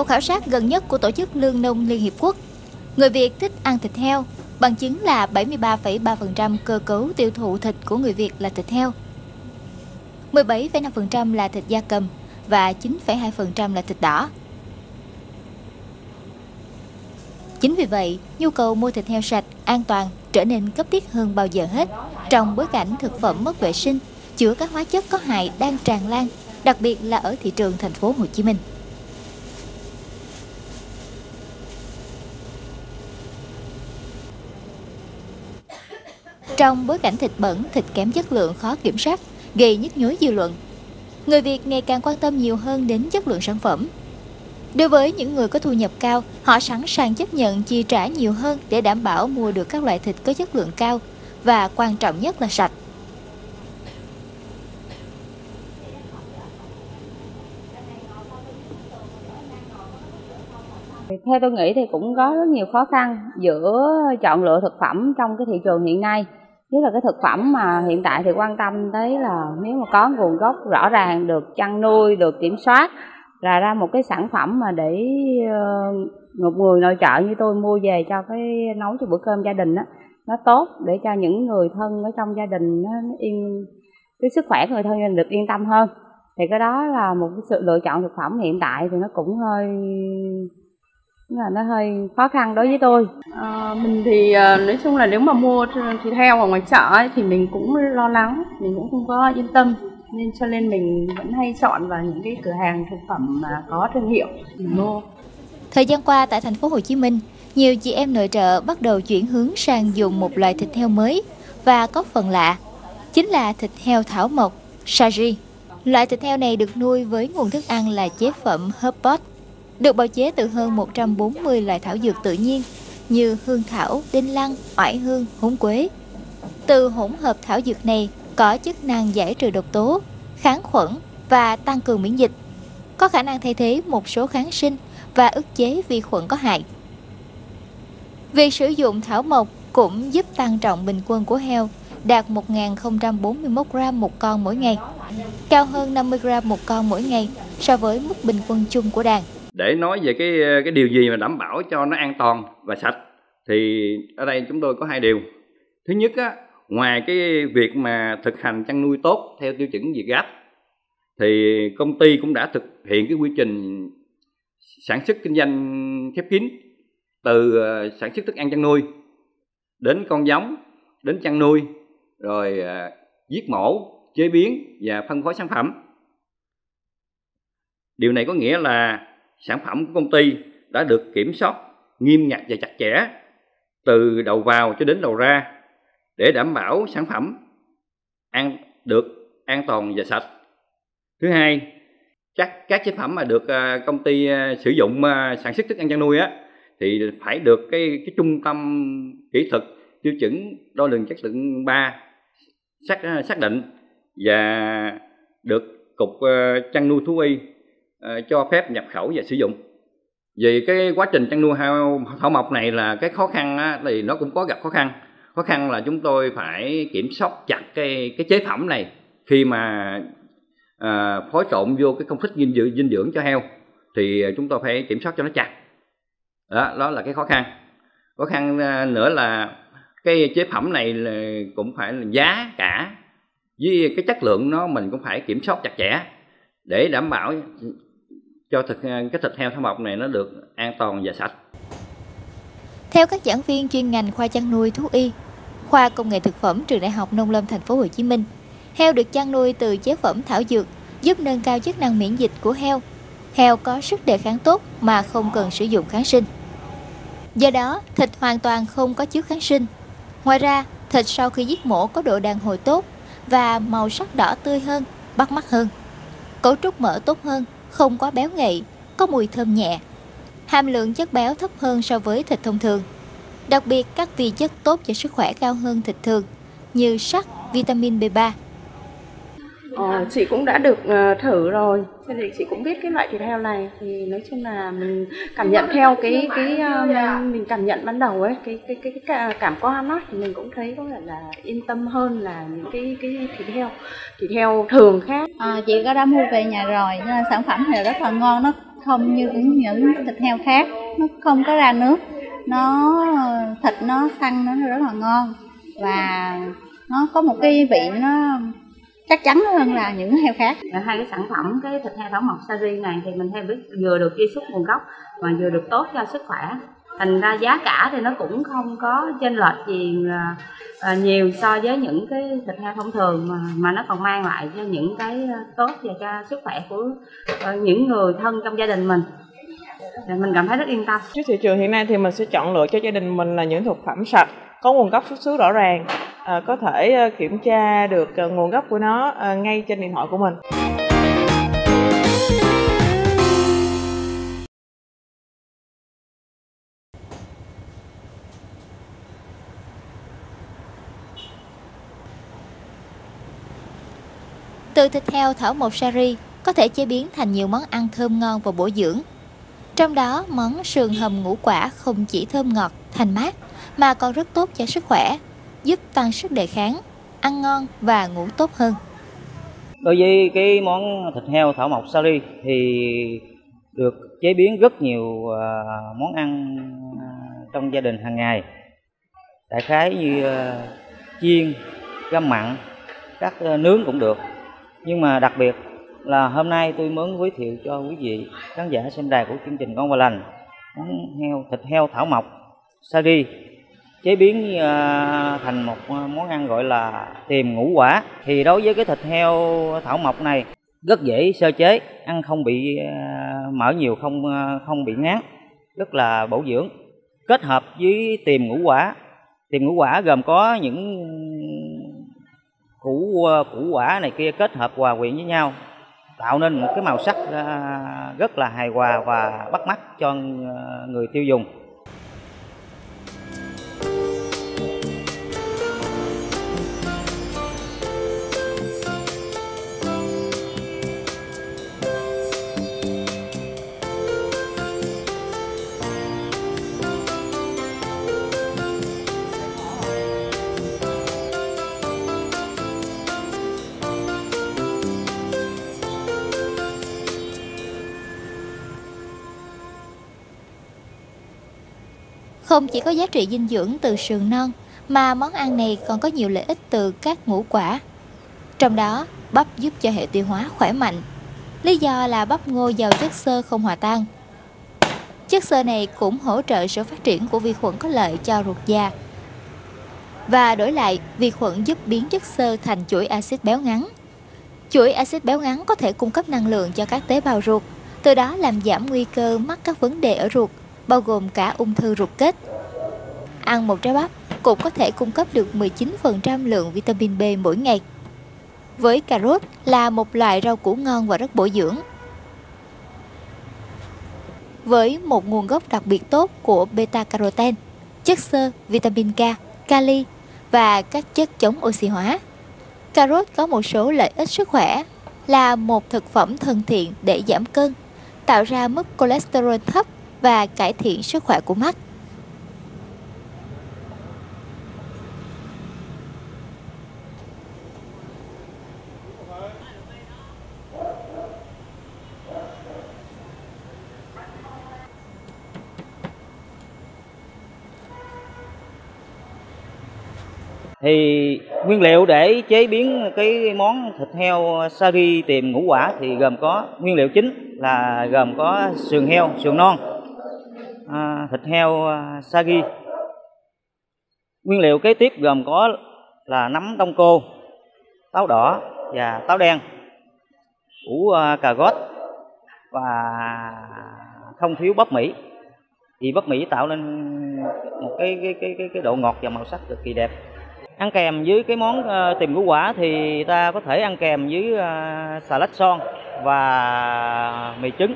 Theo khảo sát gần nhất của Tổ chức Lương nông Liên Hiệp Quốc, người Việt thích ăn thịt heo, bằng chứng là 73,3% cơ cấu tiêu thụ thịt của người Việt là thịt heo. 17,5% là thịt da cầm và 9,2% là thịt đỏ. Chính vì vậy, nhu cầu mua thịt heo sạch, an toàn trở nên cấp thiết hơn bao giờ hết trong bối cảnh thực phẩm mất vệ sinh, chứa các hóa chất có hại đang tràn lan, đặc biệt là ở thị trường thành phố Hồ Chí Minh. Trong bối cảnh thịt bẩn, thịt kém chất lượng khó kiểm soát, gây nhức nhối dư luận, người Việt ngày càng quan tâm nhiều hơn đến chất lượng sản phẩm. Đối với những người có thu nhập cao, họ sẵn sàng chấp nhận chi trả nhiều hơn để đảm bảo mua được các loại thịt có chất lượng cao và quan trọng nhất là sạch. Theo tôi nghĩ thì cũng có rất nhiều khó khăn giữa chọn lựa thực phẩm trong cái thị trường hiện nay. Nhất là cái thực phẩm mà hiện tại thì quan tâm tới là nếu mà có nguồn gốc rõ ràng, được chăn nuôi, được kiểm soát là ra một cái sản phẩm mà để ờ, một người nội trợ như tôi mua về cho cái nấu cho bữa cơm gia đình đó, nó tốt để cho những người thân ở trong gia đình nó yên cái sức khỏe của người thân gia đình được yên tâm hơn. Thì cái đó là một cái sự lựa chọn thực phẩm hiện tại thì nó cũng hơi là nó hơi khó khăn đối với tôi. À, mình thì ờ, nói chung là nếu mà mua thịt heo ở ngoài chợ ấy, thì mình cũng lo lắng mình cũng không có yên tâm. Nên cho nên mình vẫn hay chọn vào những cái cửa hàng thực phẩm mà có thương hiệu mình mua. Thời gian qua tại thành phố Hồ Chí Minh, nhiều chị em nội trợ bắt đầu chuyển hướng sang dùng một loại thịt heo mới và có phần lạ, chính là thịt heo thảo mộc, Saji. Loại thịt heo này được nuôi với nguồn thức ăn là chế phẩm Herbot, được bào chế từ hơn 140 loại thảo dược tự nhiên như hương thảo, đinh lăng, oải hương, húng quế. Từ hỗn hợp thảo dược này có chức năng giải trừ độc tố, kháng khuẩn và tăng cường miễn dịch, có khả năng thay thế một số kháng sinh và ức chế vi khuẩn có hại. Việc sử dụng thảo mộc cũng giúp tăng trọng bình quân của heo đạt 1.041 gram một con mỗi ngày, cao hơn 50 gram một con mỗi ngày so với mức bình quân chung của đàn. Để nói về cái cái điều gì mà đảm bảo cho nó an toàn và sạch thì ở đây chúng tôi có hai điều. Thứ nhất á, ngoài cái việc mà thực hành chăn nuôi tốt theo tiêu chuẩn Việt Gáp thì công ty cũng đã thực hiện cái quy trình sản xuất kinh doanh khép kín từ ờ, sản xuất thức ăn chăn nuôi đến con giống đến chăn nuôi rồi ờ, giết mổ chế biến và phân phối sản phẩm điều này có nghĩa là sản phẩm của công ty đã được kiểm soát nghiêm ngặt và chặt chẽ từ đầu vào cho đến đầu ra để đảm bảo sản phẩm ăn được an toàn và sạch. Thứ hai các các chế phẩm mà được à, công ty à, sử dụng à, sản xuất thức ăn chăn nuôi á, thì phải được cái cái trung tâm kỹ thuật tiêu chuẩn đo lường chất lượng 3 xác xác định và được cục chăn nuôi thú y Ờ, cho phép nhập khẩu và sử dụng. Vì cái quá trình chăn nuôi heo thảo mộc này là cái khó khăn á, thì nó cũng có gặp khó khăn. Khó khăn là chúng tôi phải kiểm soát chặt cái cái chế phẩm này khi mà à, phối trộn vô cái công thức dinh dưỡng dinh dưỡng cho heo thì chúng tôi phải kiểm soát cho nó chặt. Đó đó là cái khó khăn. Khó khăn ờ, nữa là cái chế phẩm này là cũng phải là giá cả với cái chất lượng nó mình cũng phải kiểm soát chặt chẽ để đảm bảo cho thịt à, cái thịt heo thảo mộc này nó được an toàn và sạch. Theo các giảng viên chuyên ngành khoa chăn nuôi thú y, khoa công nghệ thực phẩm trường Đại học Nông lâm Thành phố Hồ Chí Minh, Heo được chăn nuôi từ chế phẩm thảo dược giúp nâng cao chức năng miễn dịch của heo. Heo có sức đề kháng tốt mà không cần sử dụng kháng sinh. Do đó, thịt hoàn toàn không có chứa kháng sinh. Ngoài ra, thịt sau khi giết mổ có độ đàn hồi tốt và màu sắc đỏ tươi hơn, bắt mắt hơn. Cấu trúc mỡ tốt hơn, không quá béo ngậy, có mùi thơm nhẹ. Hàm lượng chất béo thấp hơn so với thịt thông thường. Đặc biệt, các vi chất tốt cho sức khỏe cao hơn thịt thường như sắt, vitamin B3, Ờ, chị cũng đã được uh, thử rồi. Cho nên chị cũng biết cái loại thịt heo này. Thì nói chung là mình cảm nhận theo cái cái uh, mình cảm nhận ban đầu ấy cái cái cái, cái cảm quan á thì mình cũng thấy có vẻ là yên tâm hơn là những cái cái thịt heo thịt heo thường khác. À, chị có đã mua về nhà rồi nên sản phẩm này rất là ngon nó không như những thịt heo khác. Nó không có ra nước nó thịt nó săn nó rất là ngon. Và nó có một cái vị nó chắc chắn hơn là những heo khác. Hai cái sản phẩm cái thịt heo thảo mộc sari này thì mình theo biết vừa được truy xuất nguồn gốc và vừa được tốt cho sức khỏe. Thành ra giá cả thì nó cũng không có chênh lệch gì à, à, nhiều so với những cái thịt heo thông thường mà mà nó còn mang lại cho những cái à, tốt và cho sức khỏe của những người thân trong gia đình mình. Mình cảm thấy rất yên tâm. Trước thị trường hiện nay thì mình sẽ chọn lựa cho gia đình mình là những thực phẩm sạch, có nguồn gốc xuất xứ rõ ràng, à, có thể ờ, kiểm tra được ờ, nguồn gốc của nó ngay trên điện thoại của mình. Từ thịt heo thảo mộc sari có thể chế biến thành nhiều món ăn thơm ngon và bổ dưỡng. Trong đó, món sườn hầm ngũ quả không chỉ thơm ngọt, thanh mát mà còn rất tốt cho sức khỏe, giúp tăng sức đề kháng, ăn ngon và ngủ tốt hơn. Đối với cái món thịt heo thảo mộc sari thì được chế biến rất nhiều à, món ăn à, trong gia đình hàng ngày. Đại khái như à, chiên, găm mặn, các nướng cũng được nhưng mà đặc biệt là hôm nay tôi muốn giới thiệu cho quý vị khán giả xem đài của chương trình con và lành món heo thịt heo thảo mộc sari chế biến à, thành một món ăn gọi là tiềm ngũ quả. Thì đối với cái thịt heo thảo mộc này, rất dễ sơ chế, ăn không bị à, mỡ nhiều, không à, không bị ngán, rất là bổ dưỡng. Kết hợp với tiềm ngũ quả. Tiềm ngũ quả gồm có những củ củ quả này kia kết hợp hòa quyện với nhau, tạo nên một cái màu sắc rất là hài hòa và bắt mắt cho người tiêu dùng. Không chỉ có giá trị dinh dưỡng từ sườn non, mà món ăn này còn có nhiều lợi ích từ các ngũ quả. Trong đó, bắp giúp cho hệ tiêu hóa khỏe mạnh. Lý do là bắp ngô giàu chất xơ không hòa tan. Chất xơ này cũng hỗ trợ sự phát triển của vi khuẩn có lợi cho ruột da. Và đổi lại, vi khuẩn giúp biến chất xơ thành chuỗi axit béo ngắn. Chuỗi axit béo ngắn có thể cung cấp năng lượng cho các tế bào ruột, từ đó làm giảm nguy cơ mắc các vấn đề ở ruột bao gồm cả ung thư ruột kết. Ăn một trái bắp cũng có thể cung cấp được 19% lượng vitamin B mỗi ngày. Với cà rốt là một loại rau củ ngon và rất bổ dưỡng. Với một nguồn gốc đặc biệt tốt của beta carotene, chất xơ, vitamin K, kali và các chất chống oxy hóa. Cà rốt có một số lợi ích sức khỏe là một thực phẩm thân thiện để giảm cân, tạo ra mức cholesterol thấp và cải thiện sức khỏe của mắt. Thì nguyên liệu để chế biến cái món thịt heo sari tiềm ngũ quả thì gồm có nguyên liệu chính là gồm có sườn heo sườn non à, thịt heo à, sari. Nguyên liệu kế tiếp gồm có là nấm đông cô táo đỏ và táo đen củ à, cà rốt và không thiếu bắp mỹ thì bắp mỹ tạo nên một cái cái cái cái, cái độ ngọt và màu sắc cực kỳ đẹp ăn kèm với cái món uh, tìm củ quả thì ta có thể ăn kèm với uh, xà lách son và mì trứng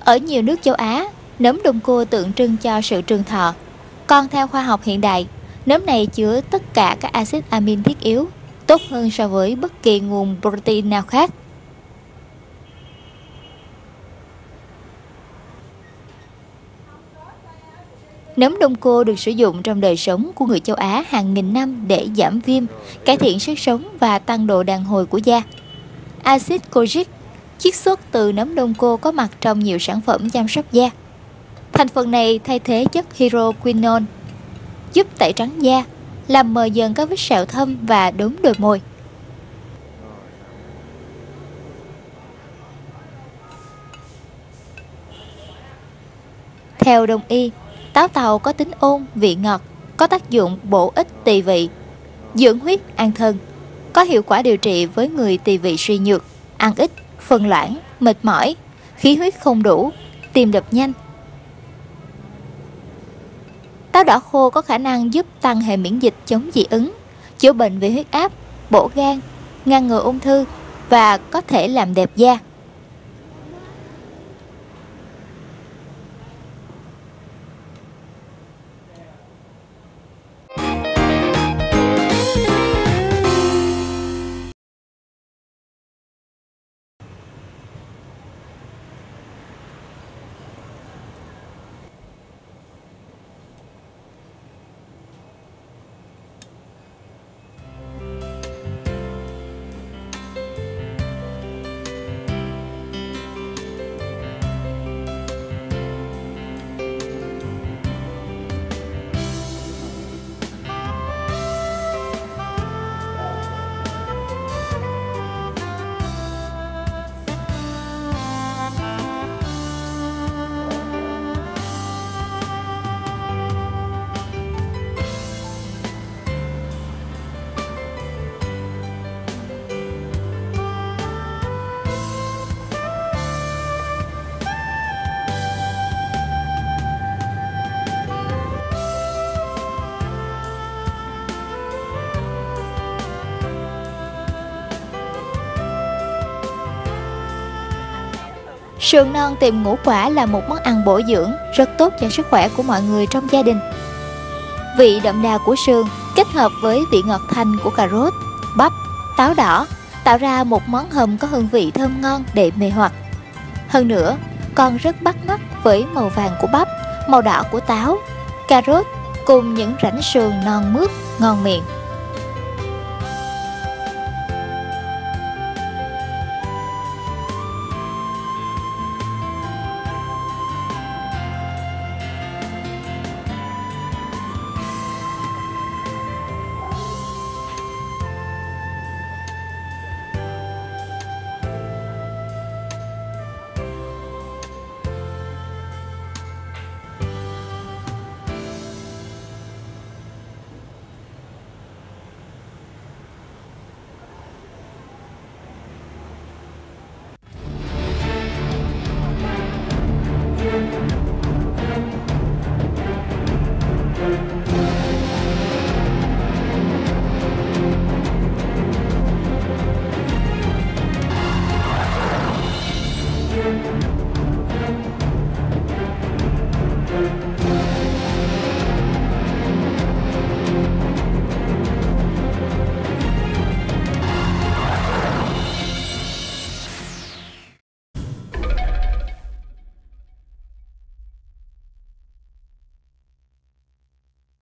Ở nhiều nước châu Á, nấm đông cua tượng trưng cho sự trường thọ. Còn theo khoa học hiện đại, nấm này chứa tất cả các axit amin thiết yếu, tốt hơn so với bất kỳ nguồn protein nào khác. Nấm đông cô được sử dụng trong đời sống của người châu Á hàng nghìn năm để giảm viêm, cải thiện sức sống và tăng độ đàn hồi của da. Axit kojic chiết xuất từ nấm đông cô có mặt trong nhiều sản phẩm chăm sóc da. Thành phần này thay thế chất hydroquinone, giúp tẩy trắng da, làm mờ dần các vết sẹo thâm và đốm đồi môi. Theo đồng y, táo tàu có tính ôn, vị ngọt, có tác dụng bổ ích tỳ vị, dưỡng huyết, an thân, có hiệu quả điều trị với người tỳ vị suy nhược, ăn ít, phân loãng, mệt mỏi, khí huyết không đủ, tim đập nhanh. Táo đỏ khô có khả năng giúp tăng hệ miễn dịch chống dị ứng, chữa bệnh về huyết áp, bổ gan, ngăn ngừa ung thư và có thể làm đẹp da. Sườn non tìm ngũ quả là một món ăn bổ dưỡng rất tốt cho sức khỏe của mọi người trong gia đình. Vị đậm đà của sườn kết hợp với vị ngọt thanh của cà rốt, bắp, táo đỏ tạo ra một món hầm có hương vị thơm ngon để mê hoặc. Hơn nữa, còn rất bắt mắt với màu vàng của bắp, màu đỏ của táo, cà rốt cùng những rãnh sườn non mướt ngon miệng.